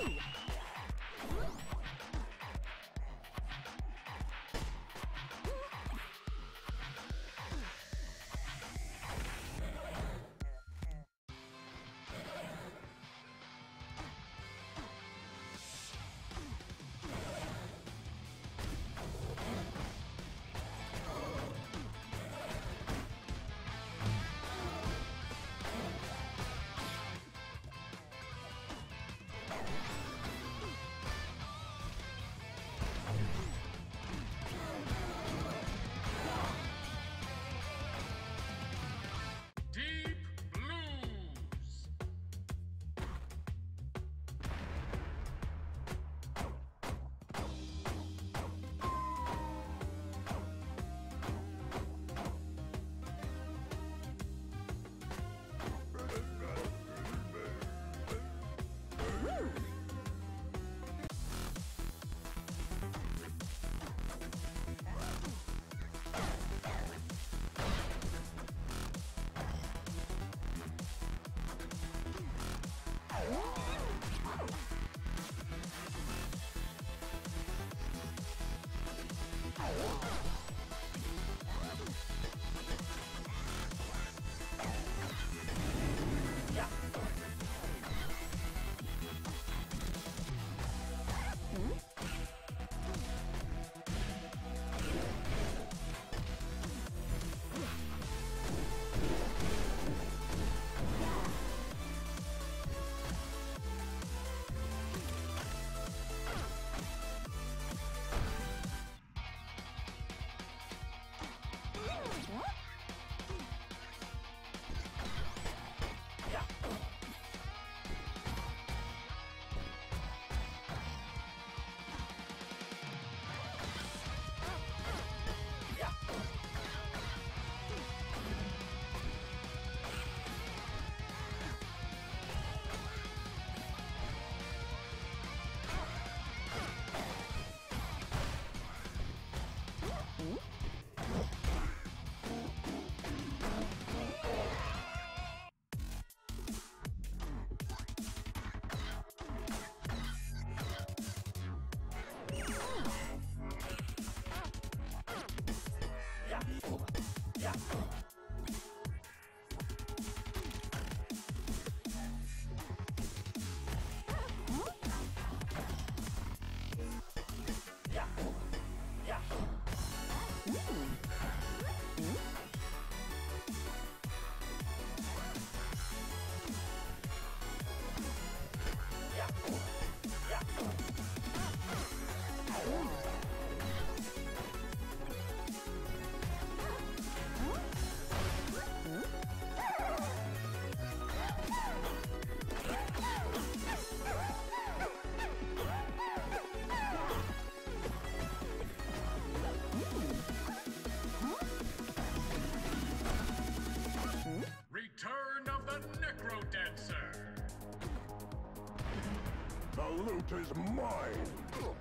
Deep loot is mine!